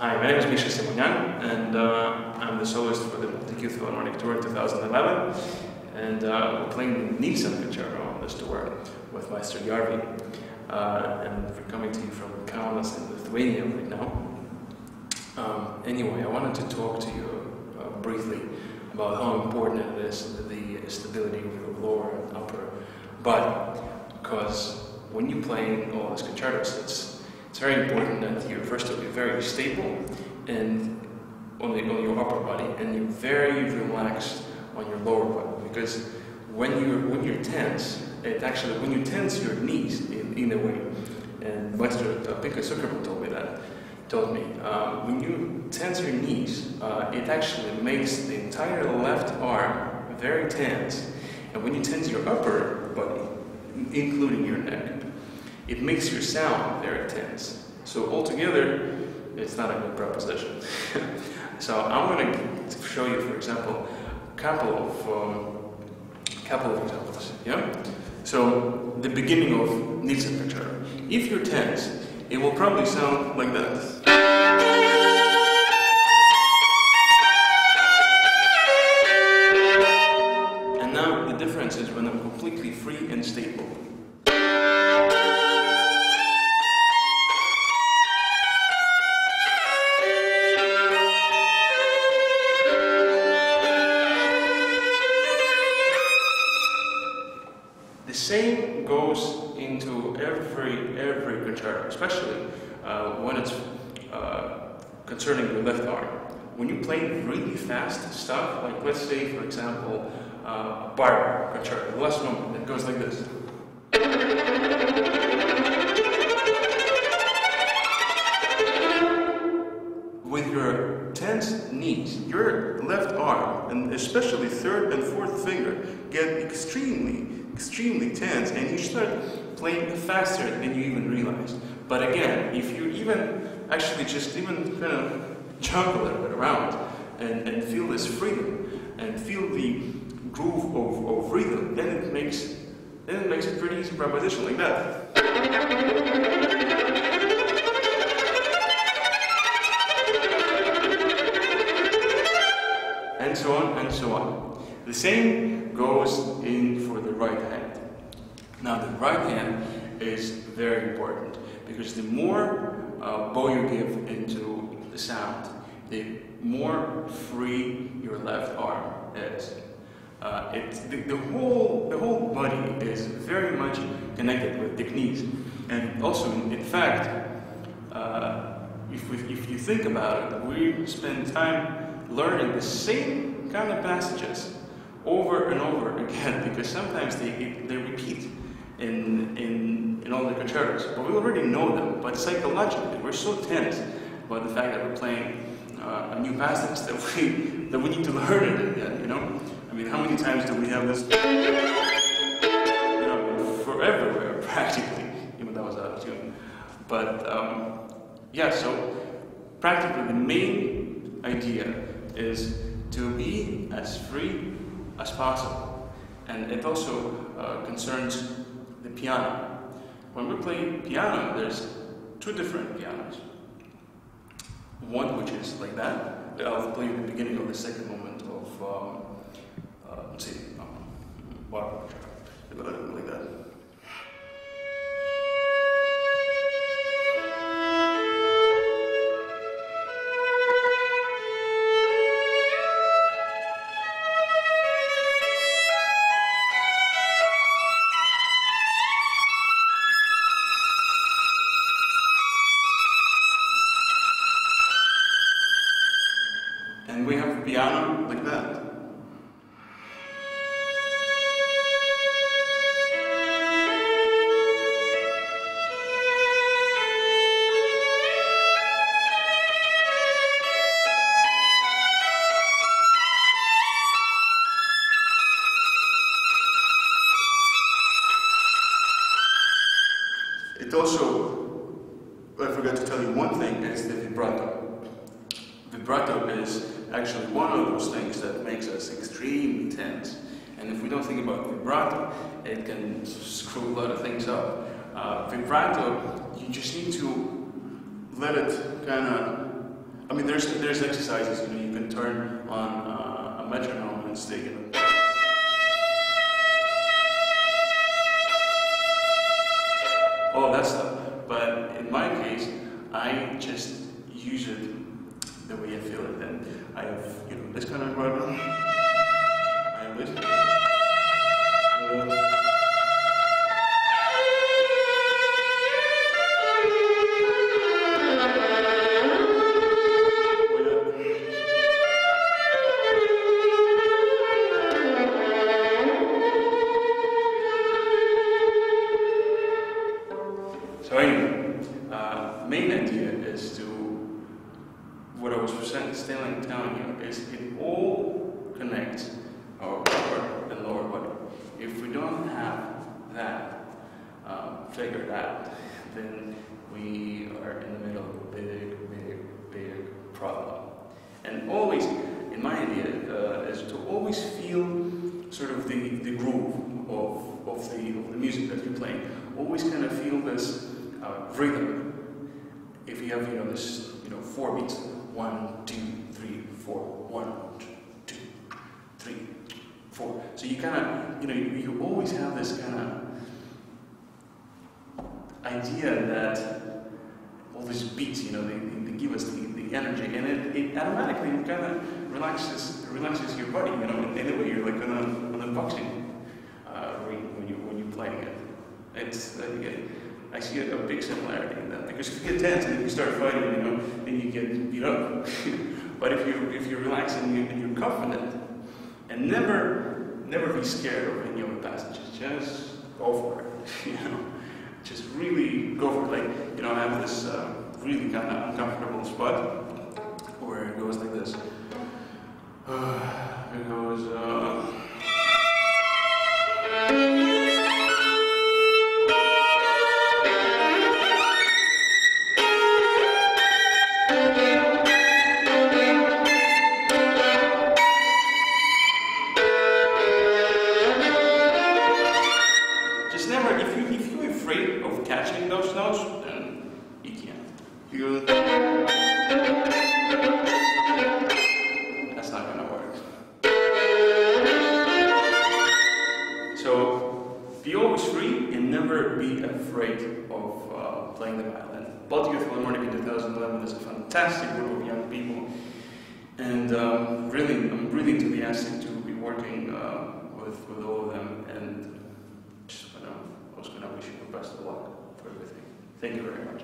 Hi, my name is Misha Simonyan, and uh, I'm the soloist for the Baltic Youth Philharmonic Tour 2011. And uh, we're playing the Nielsen Concerto on this tour with Maestro Jarvi. Uh, and we're coming to you from Kaunas in Lithuania right now. Um, anyway, I wanted to talk to you uh, briefly about how important it is the stability of the lower and upper body. Because when you're playing all these concertos, it's very important that you're first of all very stable and on, the, on your upper body, and you're very relaxed on your lower body. Because when you're when you're tense, it actually when you tense your knees in, in a way, and Maestro Pinka Zukerman told me that told me um, when you tense your knees, uh, it actually makes the entire left arm very tense, and when you tense your upper body, including your neck, it makes your sound very tense. So altogether, it's not a good proposition. so I'm going to show you, for example, a couple of um, couple of examples. Yeah. So the beginning of Nielsen Concerto. If you're tense, it will probably sound like that. And now the difference is when I'm completely free and stable. The same goes into every every concerto, especially uh, when it's uh, concerning your left arm. When you play really fast stuff, like let's say, for example, uh, bar concerto, the last that goes like this. With your tense knees, your left arm, and especially third and fourth finger, get extremely, extremely tense, and you start playing faster than you even realized. But again, if you even actually just even kind of jump a little bit around and, and feel this freedom and feel the groove of, of rhythm, then it makes then it makes a pretty easy proposition like that. and so on and so on. The same goes in for the right hand. Now, the right hand is very important because the more uh, bow you give into the sound, the more free your left arm is. Uh, it, the, the, whole, the whole body is very much connected with techniques. And also, in, in fact, uh, if, we, if you think about it, we spend time learning the same kind of passages over and over again because sometimes they, they repeat in, in, in all the concertos, but we already know them. But psychologically, we're so tense about the fact that we're playing uh, a new passage that we, that we need to learn it again, you know? I mean, how many times do we have this, you know, for everywhere practically, even though I was out of tune. But um, yeah, so practically the main idea is to be as free as possible. And it also uh, concerns the piano. When we play piano, there's two different pianos. One which is like that. I'll play you the beginning of the second movement of, um, uh, let's see, um, well, like we have piano like that. It also, I forgot to tell you one thing, is the vibrato. The vibrato is actually one of those things that makes us extremely tense. And if we don't think about vibrato, it can screw a lot of things up. Uh, vibrato, you just need to let it kind of I mean, there's there's exercises. You know, you can turn on uh, a metronome and stick it. All that stuff. But in my case, I just use it the way I feel it. And I have, you know, this kind of environment. I have this. So anyway, uh, main idea is to what I was telling, telling you is it all connects our upper and lower body. If we don't have that um, figured out, then we are in the middle of a big, big, big problem. And always, in my idea, uh, is to always feel sort of the, the groove of, of, the, of the music that you're playing. Always kind of feel this uh, rhythm. If you have, you know, this, you know, four beats, one, two, three, four, one, two, three, four. So you kind of, you know, you, you always have this kind of idea that all these beats, you know, they, they give us the, the energy, and it, it automatically kind of relaxes relaxes your body, you know, in, a way you're like on a, on a boxing uh, ring when you when you're playing it. It's uh, get, I see a, a big similarity in that because if you get tense and you start fighting, you know, then you get beat up. but if you if you're relaxing and, you, and you're confident, and never never be scared of any of the passages, just go for it, you know just really go for it. Like, you know, I have this uh, really kind of uncomfortable spot where it goes like this. it goes, uh, You That's not gonna work. So be always free and never be afraid of uh, playing the violin. Baltic Philharmonic in 2011 is a fantastic group of young people, and um, really, I'm really enthusiastic to be working uh, with, with all of them. And just wanna, I was gonna wish you the best of luck for everything. Thank you very much.